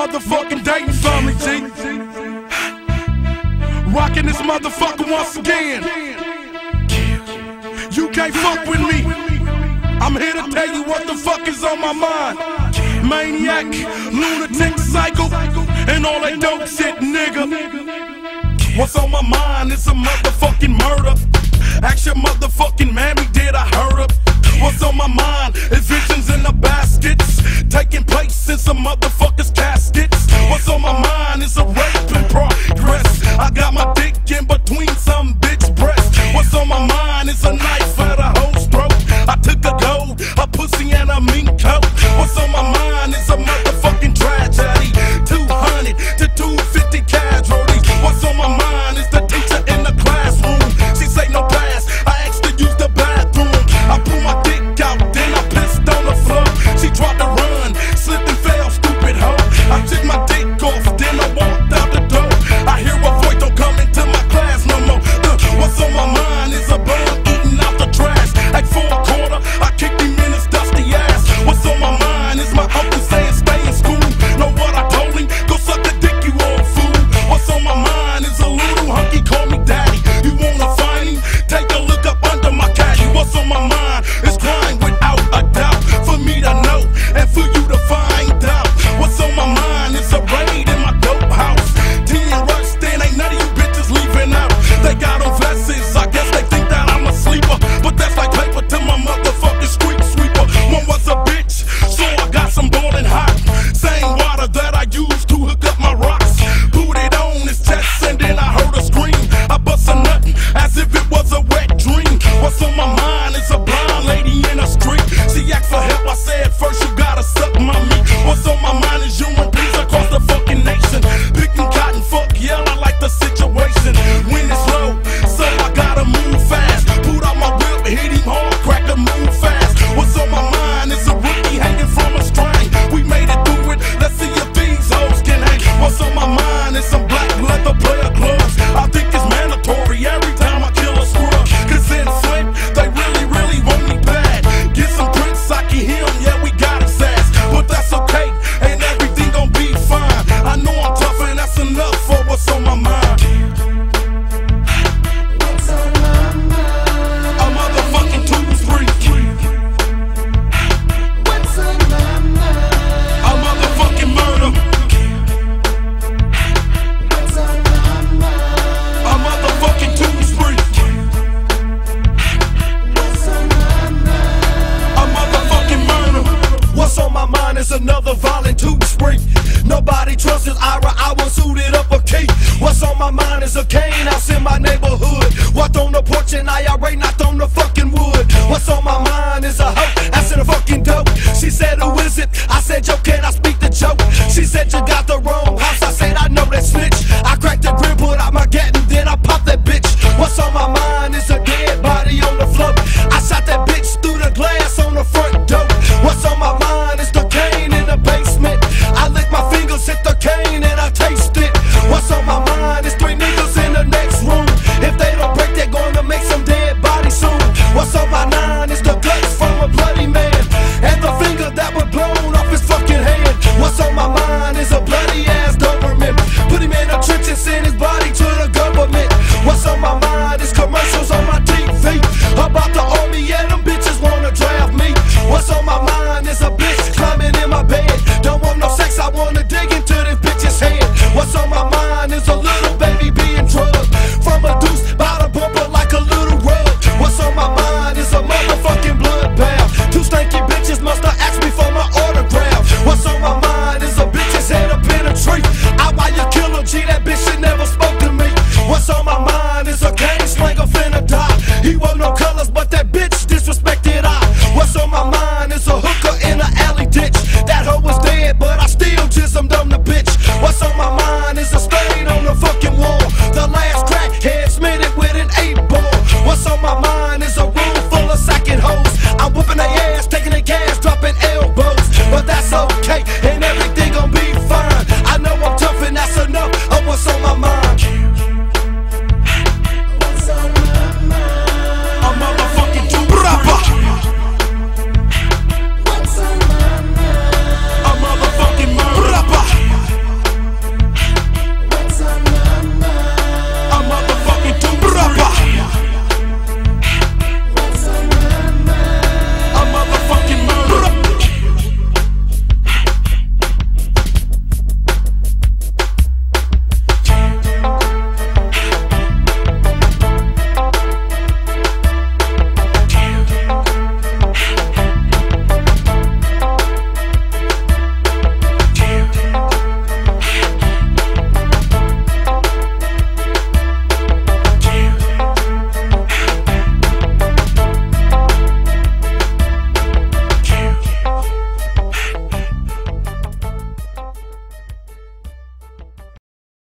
motherfucking Dayton family, G. Rocking this motherfucker once again. You can't fuck with me. I'm here to tell you what the fuck is on my mind. Maniac, lunatic, psycho, and all that dope shit, nigga. What's on my mind is a motherfucking murder. Ask your motherfucking mammy, did I hurt her? What's on my mind is visions in the baskets taking place since a motherfucker. I said first you gotta suck, my meat. What's on my mind is you and watching IRA knocked on the fucking wood. What's on my mind is a hoe, I said, a fucking dope. She said, Who is it? I said, Yo, can I speak the joke? She said, You got the wrong.